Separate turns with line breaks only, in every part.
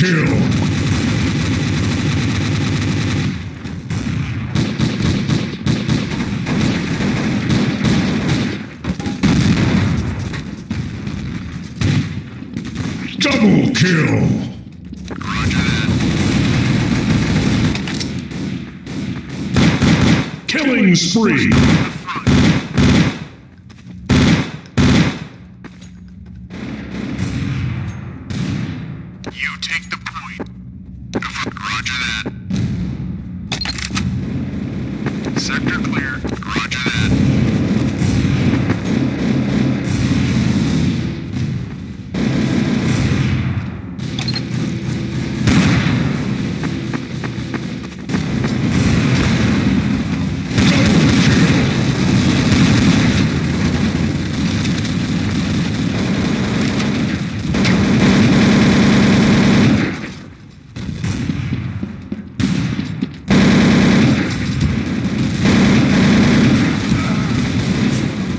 Kill. Double kill. Killing spree.
You take the point. Roger that. Sector clear. Roger that.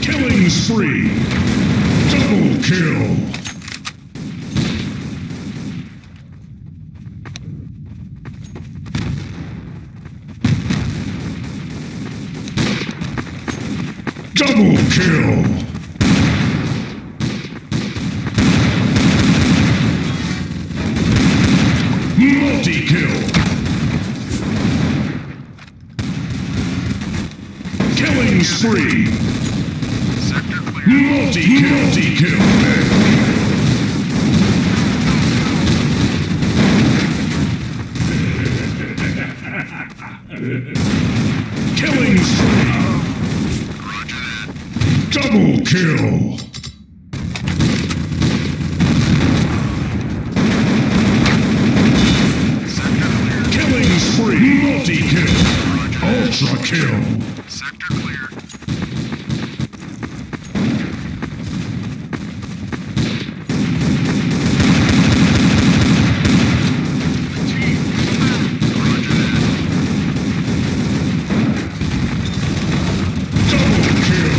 Killing spree. Double kill. Double kill. Multi-kill. Killing spree. Multi-kill. Multi-kill. Double kill. Killing spree. Multi-kill. Ultra kill.
Sector clear. Roger that.
Double kill.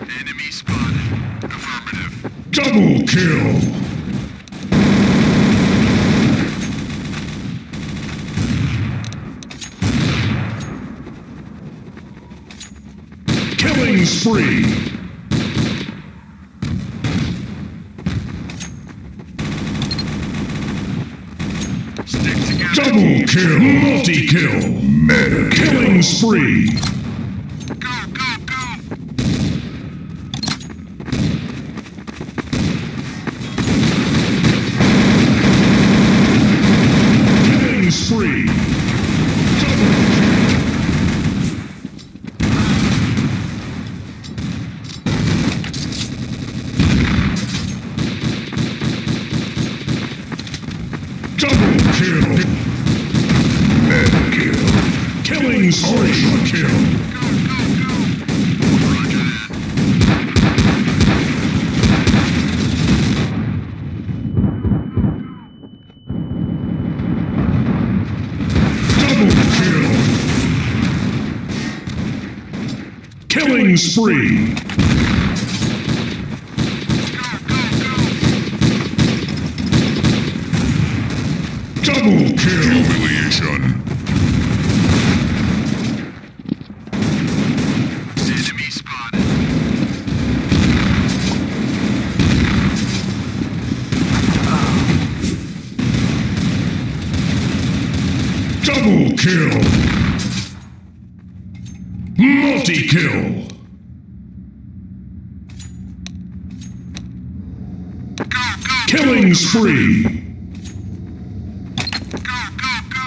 Enemy spotted. Affirmative.
Double kill. Killing spree. Double kill. Multi-kill. Killing spree.
Go, go, go.
Killing spree. Double Double kill. Mega kill. Killing spree. Kill. Killing spree. Double kill. Humiliation. Double kill. Multi-kill. Killing spree.
go, go, go.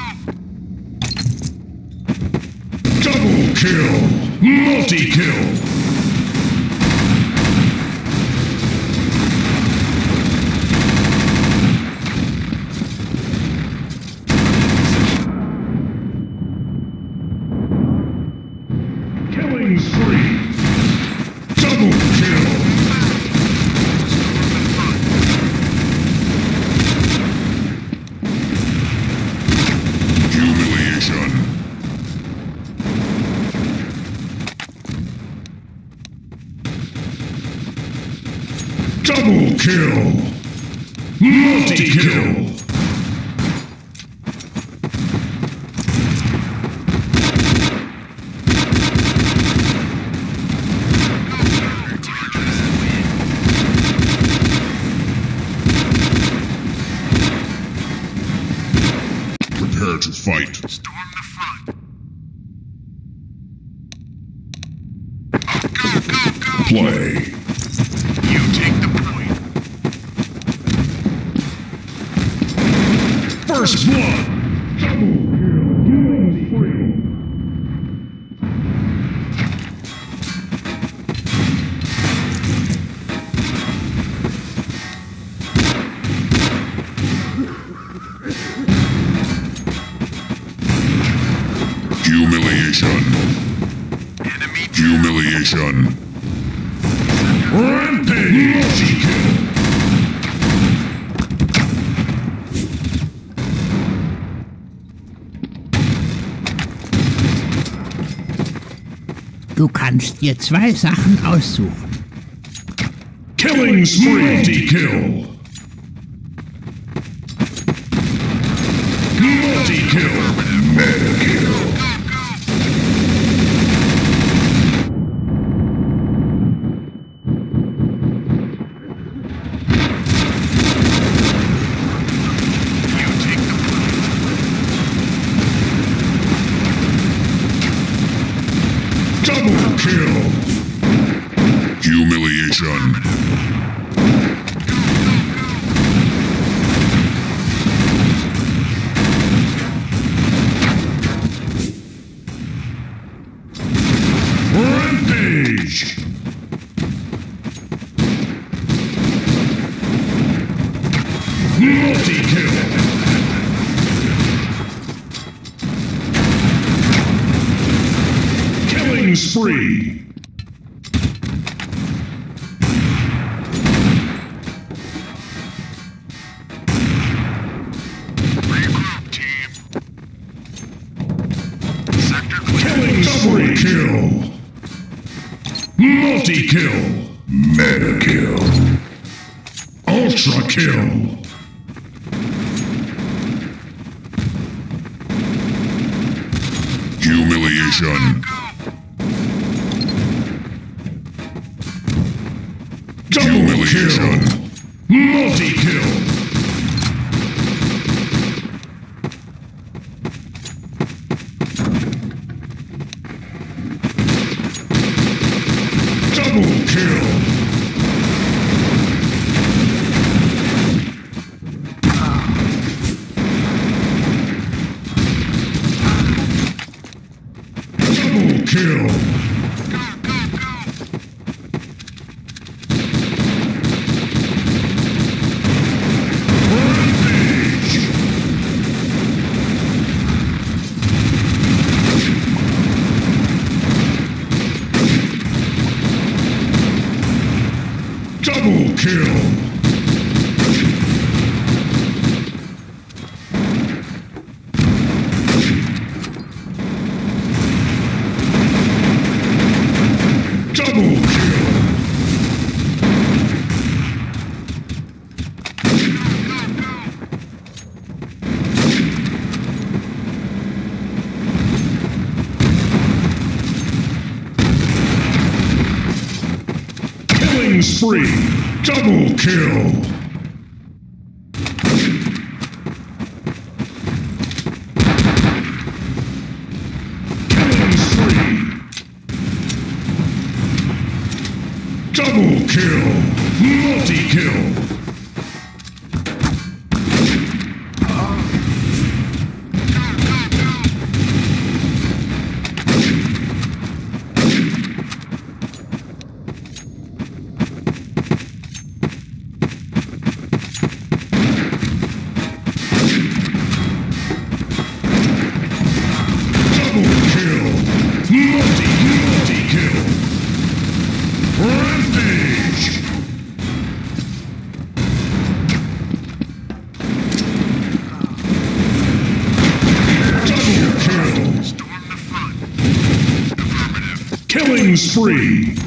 Double kill. Multi-kill. Killing spree. Double kill. Humiliation. Double kill. Multi kill. Prepare to fight.
Storm the front. Go, go, go!
Play. First blood. Double kill. Killing spree. Humiliation.
Enemy
Humiliation.
Du kannst dir zwei Sachen aussuchen.
Killing spree. Multi-kill. Rampage. Multi-kill. Killing spree. Multi-kill. Mega kill. Ultra kill. Humiliation. Double kill. Multi-kill. Double kill. Double kill. Rampage. Double kill. Double kill. Killing spree. Double kill. Killing spree. Double kill. Multi-kill. Double kill. Multi, multi-kill. Rampage. Double kill.
Storm the front. Affirmative.
Killing spree.